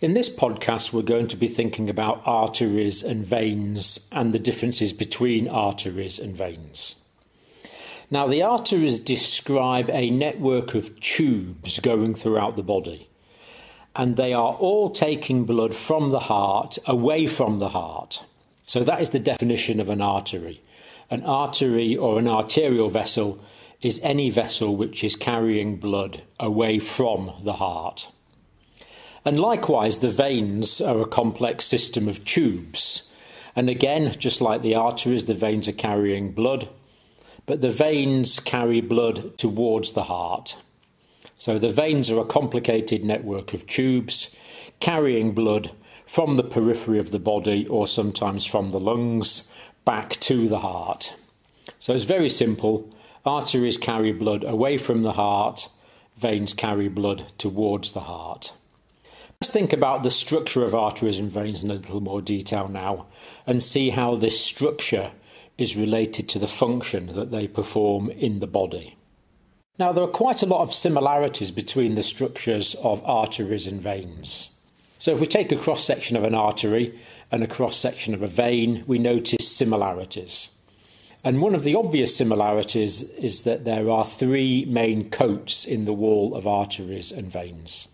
In this podcast, we're going to be thinking about arteries and veins and the differences between arteries and veins. Now, the arteries describe a network of tubes going throughout the body, and they are all taking blood from the heart away from the heart. So, that is the definition of an artery. An artery or an arterial vessel is any vessel which is carrying blood away from the heart. And likewise, the veins are a complex system of tubes. And again, just like the arteries, the veins are carrying blood, but the veins carry blood towards the heart. So the veins are a complicated network of tubes carrying blood from the periphery of the body or sometimes from the lungs back to the heart. So it's very simple. Arteries carry blood away from the heart, veins carry blood towards the heart. Let's think about the structure of arteries and veins in a little more detail now and see how this structure is related to the function that they perform in the body. Now, there are quite a lot of similarities between the structures of arteries and veins. So, if we take a cross section of an artery and a cross section of a vein, we notice similarities. And one of the obvious similarities is that there are three main coats in the wall of arteries and veins.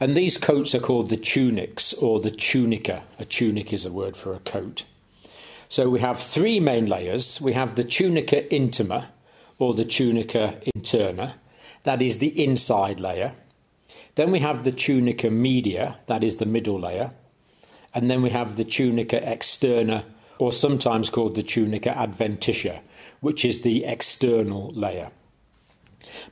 And these coats are called the tunics or the tunica. A tunic is a word for a coat. So we have three main layers. We have the tunica intima or the tunica interna, that is the inside layer. Then we have the tunica media, that is the middle layer. And then we have the tunica externa, or sometimes called the tunica adventitia, which is the external layer.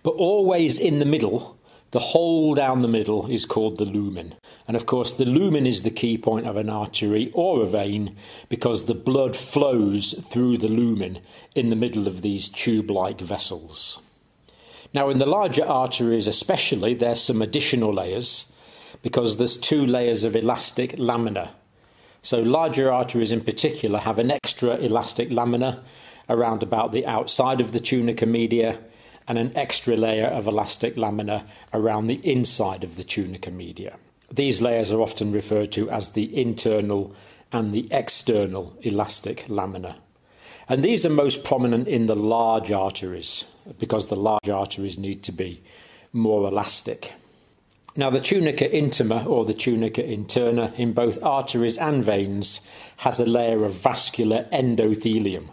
But always in the middle the hole down the middle is called the lumen. And of course, the lumen is the key point of an artery or a vein because the blood flows through the lumen in the middle of these tube like vessels. Now, in the larger arteries, especially, there's some additional layers because there's two layers of elastic lamina. So, larger arteries in particular have an extra elastic lamina around about the outside of the tunica media and an extra layer of elastic lamina around the inside of the tunica media. These layers are often referred to as the internal and the external elastic lamina. And these are most prominent in the large arteries because the large arteries need to be more elastic. Now, the tunica intima or the tunica interna in both arteries and veins has a layer of vascular endothelium,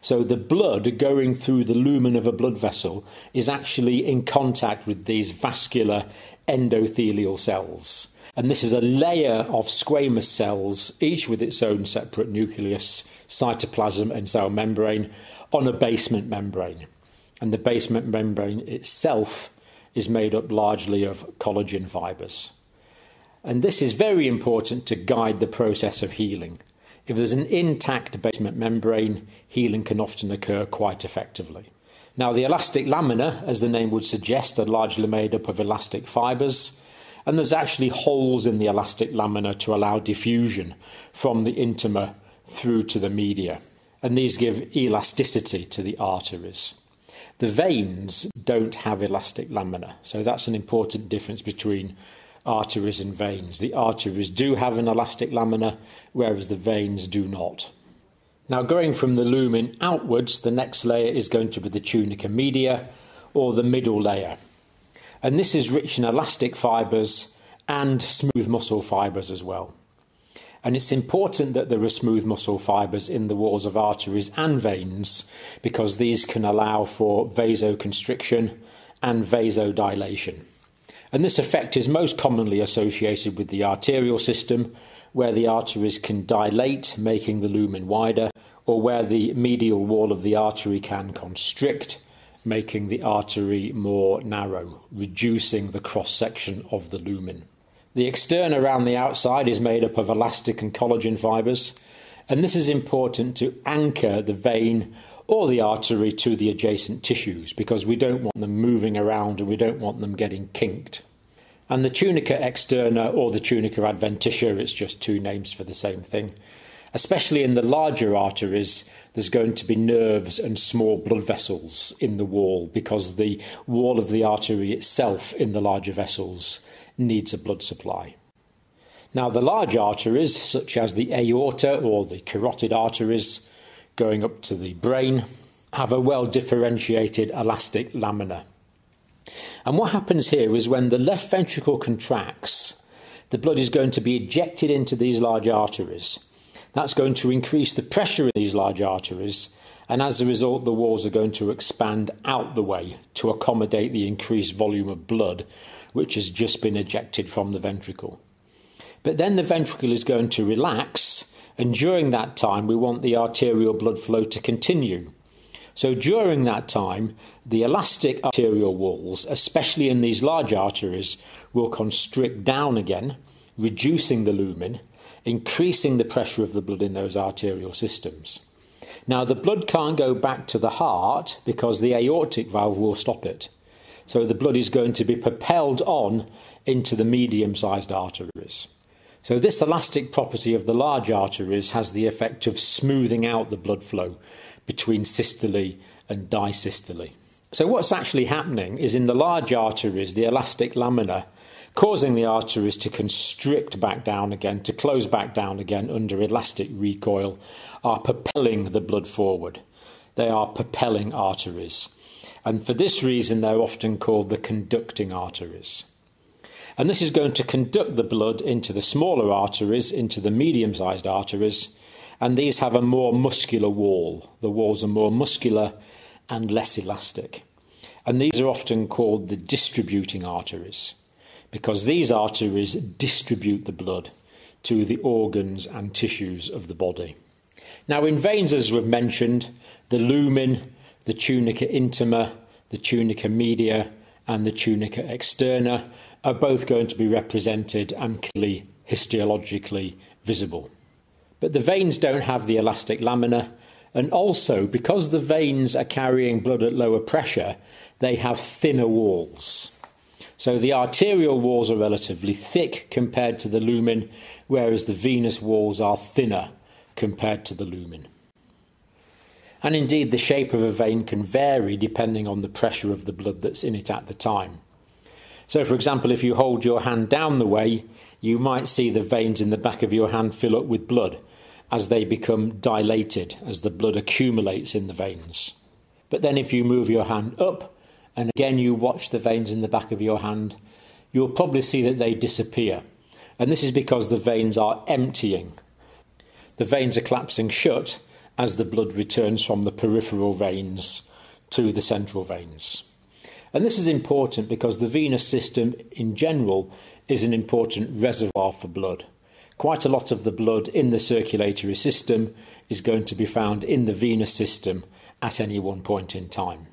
so the blood going through the lumen of a blood vessel is actually in contact with these vascular endothelial cells. And this is a layer of squamous cells, each with its own separate nucleus, cytoplasm, and cell membrane, on a basement membrane. And the basement membrane itself is made up largely of collagen fibres. And this is very important to guide the process of healing. If there's an intact basement membrane, healing can often occur quite effectively. Now, the elastic lamina, as the name would suggest, are largely made up of elastic fibres, and there's actually holes in the elastic lamina to allow diffusion from the intima through to the media, and these give elasticity to the arteries. The veins don't have elastic lamina, so that's an important difference between arteries and veins. The arteries do have an elastic lamina, whereas the veins do not. Now, going from the lumen outwards, the next layer is going to be the tunica media, or the middle layer. And this is rich in elastic fibres and smooth muscle fibres as well. And it's important that there are smooth muscle fibres in the walls of arteries and veins because these can allow for vasoconstriction and vasodilation. And this effect is most commonly associated with the arterial system, where the arteries can dilate, making the lumen wider, or where the medial wall of the artery can constrict, making the artery more narrow, reducing the cross section of the lumen. The externa around the outside is made up of elastic and collagen fibres, and this is important to anchor the vein or the artery to the adjacent tissues because we don't want them moving around and we don't want them getting kinked. And the tunica externa or the tunica adventitia, it's just two names for the same thing. Especially in the larger arteries, there's going to be nerves and small blood vessels in the wall because the wall of the artery itself in the larger vessels needs a blood supply. Now, the large arteries, such as the aorta or the carotid arteries going up to the brain, have a well differentiated elastic lamina. And what happens here is when the left ventricle contracts, the blood is going to be ejected into these large arteries. That's going to increase the pressure in these large arteries, and as a result, the walls are going to expand out the way to accommodate the increased volume of blood which has just been ejected from the ventricle. But then the ventricle is going to relax, and during that time, we want the arterial blood flow to continue. So during that time, the elastic arterial walls, especially in these large arteries, will constrict down again, reducing the lumen, increasing the pressure of the blood in those arterial systems. Now, the blood can't go back to the heart because the aortic valve will stop it. So the blood is going to be propelled on into the medium sized arteries. So, this elastic property of the large arteries has the effect of smoothing out the blood flow between systole and diastole. So, what's actually happening is in the large arteries, the elastic lamina causing the arteries to constrict back down again, to close back down again under elastic recoil, are propelling the blood forward. They are propelling arteries. And for this reason, they're often called the conducting arteries. And this is going to conduct the blood into the smaller arteries, into the medium sized arteries, and these have a more muscular wall. The walls are more muscular and less elastic. And these are often called the distributing arteries because these arteries distribute the blood to the organs and tissues of the body. Now, in veins, as we've mentioned, the lumen, the tunica intima, the tunica media, and the tunica externa are both going to be represented clearly histologically visible. But the veins don't have the elastic lamina, and also because the veins are carrying blood at lower pressure, they have thinner walls. So the arterial walls are relatively thick compared to the lumen, whereas the venous walls are thinner compared to the lumen. And indeed, the shape of a vein can vary depending on the pressure of the blood that's in it at the time. So, for example, if you hold your hand down the way, you might see the veins in the back of your hand fill up with blood as they become dilated, as the blood accumulates in the veins. But then, if you move your hand up and again you watch the veins in the back of your hand, you'll probably see that they disappear. And this is because the veins are emptying. The veins are collapsing shut as the blood returns from the peripheral veins to the central veins. And this is important because the venous system in general is an important reservoir for blood. Quite a lot of the blood in the circulatory system is going to be found in the venous system at any one point in time.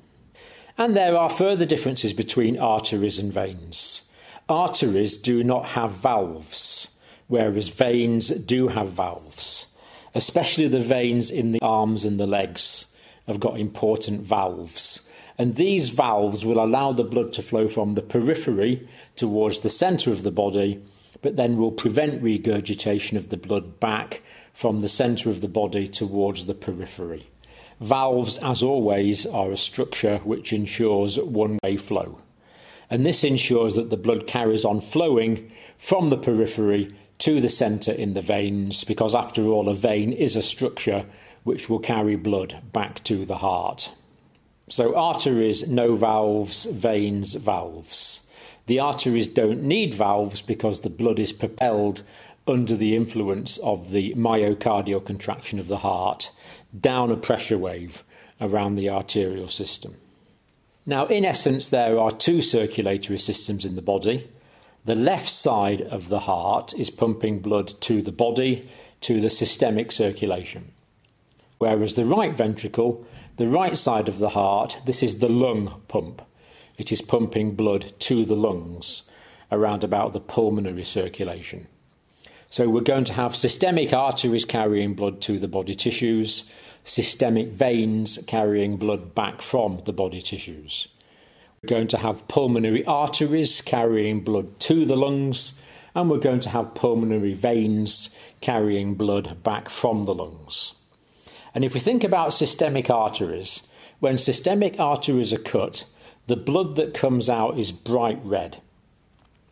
And there are further differences between arteries and veins. Arteries do not have valves, whereas veins do have valves. Especially the veins in the arms and the legs have got important valves. And these valves will allow the blood to flow from the periphery towards the centre of the body but then will prevent regurgitation of the blood back from the centre of the body towards the periphery. Valves, as always, are a structure which ensures one way flow. And this ensures that the blood carries on flowing from the periphery to the centre in the veins, because after all, a vein is a structure which will carry blood back to the heart. So, arteries, no valves, veins, valves. The arteries don't need valves because the blood is propelled under the influence of the myocardial contraction of the heart down a pressure wave around the arterial system. Now, in essence, there are two circulatory systems in the body. The left side of the heart is pumping blood to the body, to the systemic circulation. Whereas the right ventricle, the right side of the heart, this is the lung pump it is pumping blood to the lungs around about the pulmonary circulation. So we're going to have systemic arteries carrying blood to the body tissues, systemic veins carrying blood back from the body tissues. We're going to have pulmonary arteries carrying blood to the lungs, and we're going to have pulmonary veins carrying blood back from the lungs. And if we think about systemic arteries, when systemic arteries are cut, the blood that comes out is bright red.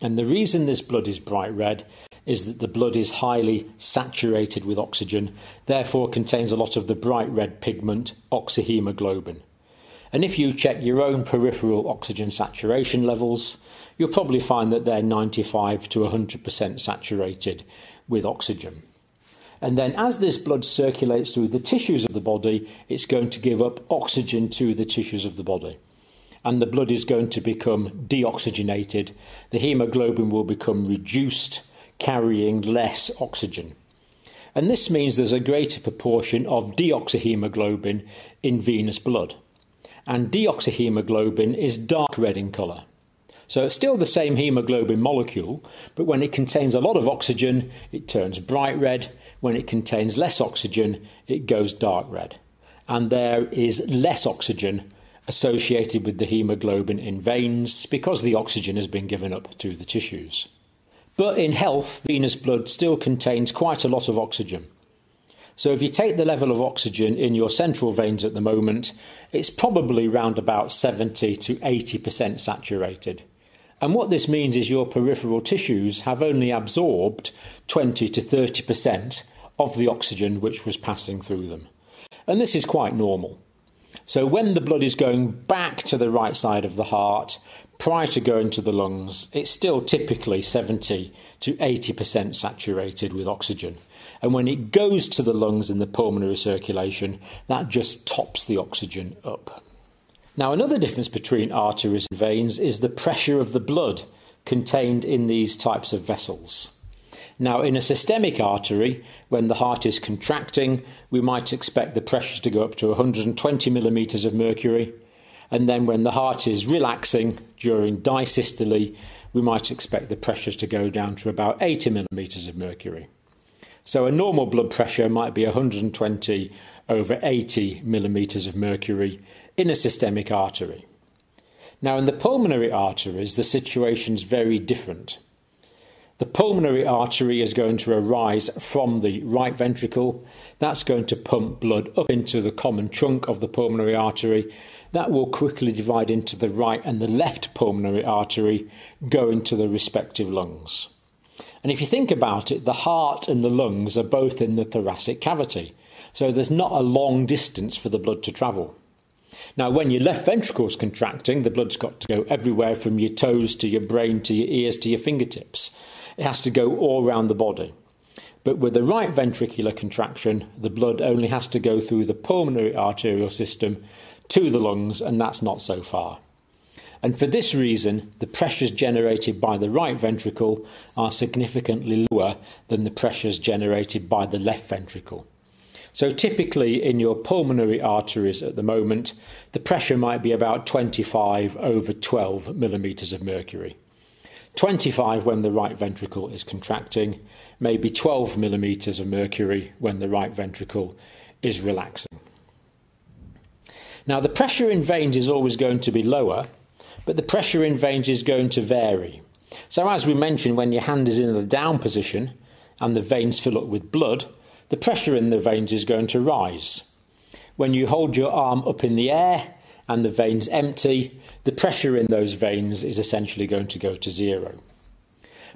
And the reason this blood is bright red is that the blood is highly saturated with oxygen, therefore contains a lot of the bright red pigment oxyhemoglobin. And if you check your own peripheral oxygen saturation levels, you'll probably find that they're 95 to 100% saturated with oxygen. And then, as this blood circulates through the tissues of the body, it's going to give up oxygen to the tissues of the body. And the blood is going to become deoxygenated. The hemoglobin will become reduced carrying less oxygen. And this means there's a greater proportion of deoxyhemoglobin in venous blood. And deoxyhemoglobin is dark red in colour. So it's still the same hemoglobin molecule, but when it contains a lot of oxygen, it turns bright red. When it contains less oxygen, it goes dark red. And there is less oxygen associated with the hemoglobin in veins because the oxygen has been given up to the tissues. But in health, venous blood still contains quite a lot of oxygen. So if you take the level of oxygen in your central veins at the moment, it's probably round about 70 to 80% saturated. And what this means is your peripheral tissues have only absorbed 20 to 30% of the oxygen which was passing through them. And this is quite normal. So when the blood is going back to the right side of the heart, prior to going to the lungs, it's still typically 70 to 80% saturated with oxygen. And when it goes to the lungs in the pulmonary circulation, that just tops the oxygen up. Now, another difference between arteries and veins is the pressure of the blood contained in these types of vessels. Now, in a systemic artery, when the heart is contracting, we might expect the pressures to go up to 120 millimeters of mercury. And then when the heart is relaxing during diastole, we might expect the pressures to go down to about 80 millimeters of mercury. So a normal blood pressure might be 120 over 80 millimeters of mercury in a systemic artery. Now, in the pulmonary arteries, the situation is very different. The pulmonary artery is going to arise from the right ventricle. That's going to pump blood up into the common trunk of the pulmonary artery. That will quickly divide into the right and the left pulmonary artery, going to the respective lungs. And if you think about it, the heart and the lungs are both in the thoracic cavity. So there's not a long distance for the blood to travel. Now, when your left ventricle is contracting, the blood's got to go everywhere from your toes to your brain to your ears to your fingertips. It has to go all around the body. But with the right ventricular contraction, the blood only has to go through the pulmonary arterial system to the lungs, and that's not so far. And for this reason, the pressures generated by the right ventricle are significantly lower than the pressures generated by the left ventricle. So typically in your pulmonary arteries at the moment, the pressure might be about 25 over 12 millimeters of mercury. 25 when the right ventricle is contracting, maybe 12 millimeters of mercury when the right ventricle is relaxing. Now, the pressure in veins is always going to be lower, but the pressure in veins is going to vary. So, as we mentioned, when your hand is in the down position and the veins fill up with blood, the pressure in the veins is going to rise. When you hold your arm up in the air and the veins empty, the pressure in those veins is essentially going to go to zero.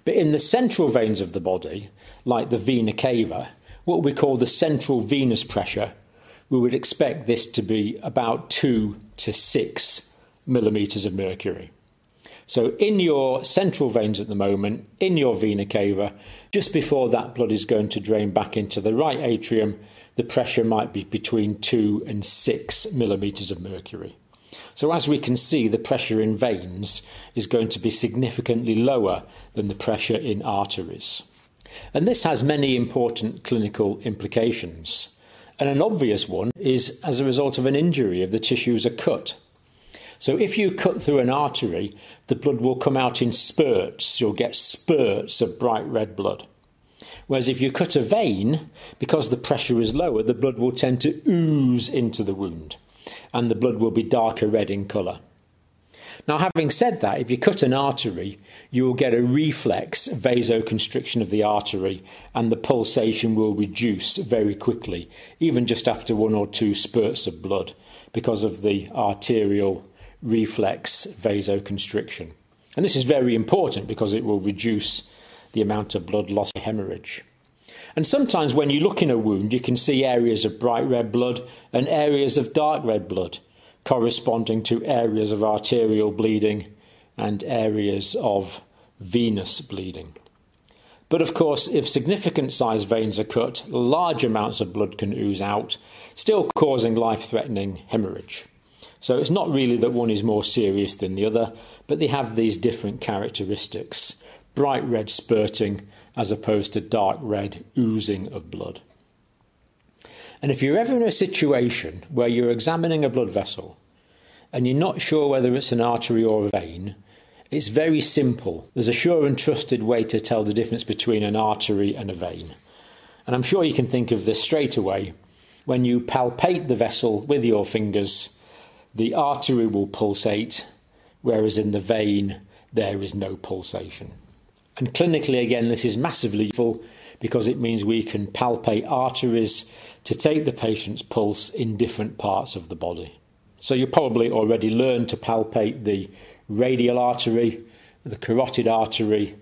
But in the central veins of the body, like the vena cava, what we call the central venous pressure, we would expect this to be about 2 to 6 millimeters of mercury. So, in your central veins at the moment, in your vena cava, just before that blood is going to drain back into the right atrium, the pressure might be between 2 and 6 millimeters of mercury. So, as we can see, the pressure in veins is going to be significantly lower than the pressure in arteries. And this has many important clinical implications. And an obvious one is as a result of an injury if the tissues are cut. So if you cut through an artery, the blood will come out in spurts. You'll get spurts of bright red blood. Whereas if you cut a vein, because the pressure is lower, the blood will tend to ooze into the wound and the blood will be darker red in colour. Now, having said that, if you cut an artery, you will get a reflex vasoconstriction of the artery and the pulsation will reduce very quickly, even just after one or two spurts of blood, because of the arterial reflex vasoconstriction. And this is very important because it will reduce the amount of blood loss hemorrhage. And sometimes when you look in a wound, you can see areas of bright red blood and areas of dark red blood corresponding to areas of arterial bleeding and areas of venous bleeding. But of course, if significant sized veins are cut, large amounts of blood can ooze out, still causing life threatening hemorrhage. So it's not really that one is more serious than the other, but they have these different characteristics bright red spurting as opposed to dark red oozing of blood. And if you're ever in a situation where you're examining a blood vessel and you're not sure whether it's an artery or a vein, it's very simple. There's a sure and trusted way to tell the difference between an artery and a vein. And I'm sure you can think of this straight away. When you palpate the vessel with your fingers, the artery will pulsate, whereas in the vein, there is no pulsation. And clinically, again, this is massively useful because it means we can palpate arteries to take the patient's pulse in different parts of the body. So you probably already learned to palpate the radial artery, the carotid artery,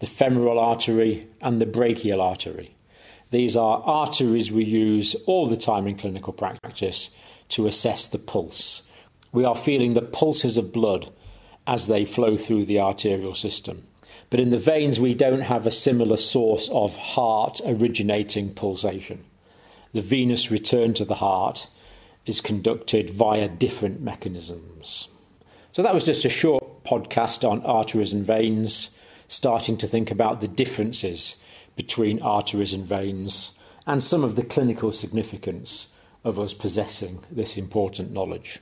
the femoral artery, and the brachial artery. These are arteries we use all the time in clinical practice to assess the pulse. We are feeling the pulses of blood as they flow through the arterial system. But in the veins, we don't have a similar source of heart originating pulsation. The venous return to the heart is conducted via different mechanisms. So that was just a short podcast on arteries and veins, starting to think about the differences between arteries and veins and some of the clinical significance of us possessing this important knowledge.